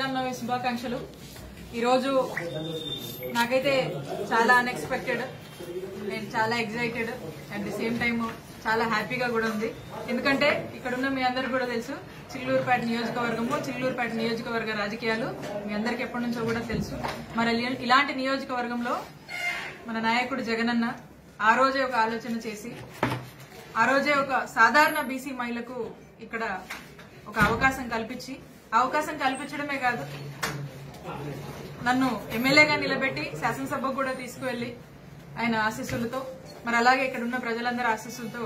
శ్రీరామనవమి శుభాకాంక్షలు. ఈరోజు నాకైతే చాలా అన్ఎక్స్పెక్టెడ్ నేను చాలా excited at the same time చాలా హ్యాపీగా కూడా ఉంది. ఎందుకంటే ఇక్కడున్న మీ అందరికి కూడా తెలుసు చిల్లూరుపేట నియోజకవర్గము చిల్లూరుపేట నియోజకవర్గ రాజకీయాలు మీ అందరికి ఎప్పటి నుంచో కూడా తెలుసు. మరి ఇలాంటి నియోజకవర్గంలో మన నాయకుడు జగనన్న ఆ రోజే ఒక ఆలోచన చేసి ఆ రోజే ఒక సాధారణ బీసీ మహిళకు ఇక్కడ ఒక అవకాశం కల్పించి అవకాశం కల్పించడమే కాదు. నన్ను ఎమ్మెల్యేగా నిలబెట్టి శాసనసభకు కూడా తీసుకువెళ్ళి ఆయన ఆశీస్సులతో మరి అలాగే ఇక్కడ ఉన్న ప్రజలందరి ఆశీస్సులతో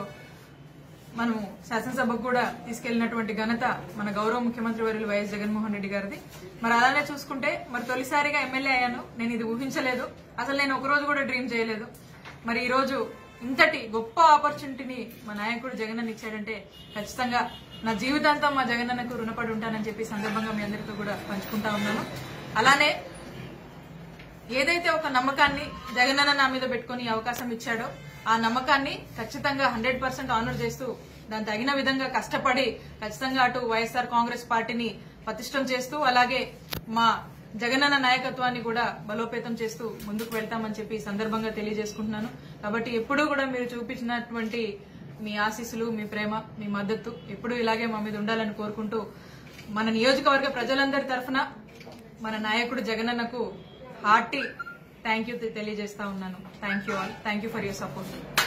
మనము శాసనసభకు కూడా తీసుకెళ్ళినటువంటి ఘనత మన గౌరవ ముఖ్యమంత్రి వర్యులు వైఎస్ జగన్మోహన్ రెడ్డి గారిది. మరి అలానే చూసుకుంటే మరి తొలిసారిగా ఎమ్మెల్యే అయ్యాను. నేను ఇది ఊహించలేదు. అసలు నేను ఒక రోజు కూడా డ్రీమ్ చేయలేదు. మరి ఈ రోజు ఇంతటి గొప్ప ఆపర్చునిటీని మా నాయకుడు జగనన్న ఇచ్చాడంటే ఖచ్చితంగా నా జీవితాంతం మా జగనన్నకు రుణపడి ఉంటానని చెప్పి సందర్భంగా మీ అందరితో కూడా పంచుకుంటా ఉన్నాను. అలానే ఏదైతే ఒక నమ్మకాన్ని జగనన్న నా మీద పెట్టుకుని అవకాశం ఇచ్చాడో ఆ నమ్మకాన్ని ఖచ్చితంగా హండ్రెడ్ పర్సెంట్ ఆనర్ చేస్తూ దాని తగిన విధంగా కష్టపడి ఖచ్చితంగా అటు వైఎస్ఆర్ కాంగ్రెస్ పార్టీని పతిష్టం చేస్తూ అలాగే మా జగనన్న నాయకత్వాన్ని కూడా బలోపేతం చేస్తూ ముందుకు వెళ్తామని చెప్పి సందర్భంగా తెలియజేసుకుంటున్నాను. కాబట్టి ఎప్పుడూ కూడా మీరు చూపించినటువంటి మీ ఆశీస్సులు మీ ప్రేమ మీ మద్దతు ఎప్పుడూ ఇలాగే మా మీద ఉండాలని కోరుకుంటూ మన నియోజకవర్గ ప్రజలందరి తరఫున మన నాయకుడు జగనన్నకు హార్టీ థ్యాంక్ యూ తెలియజేస్తా ఉన్నాను. Thank you all thank you for your support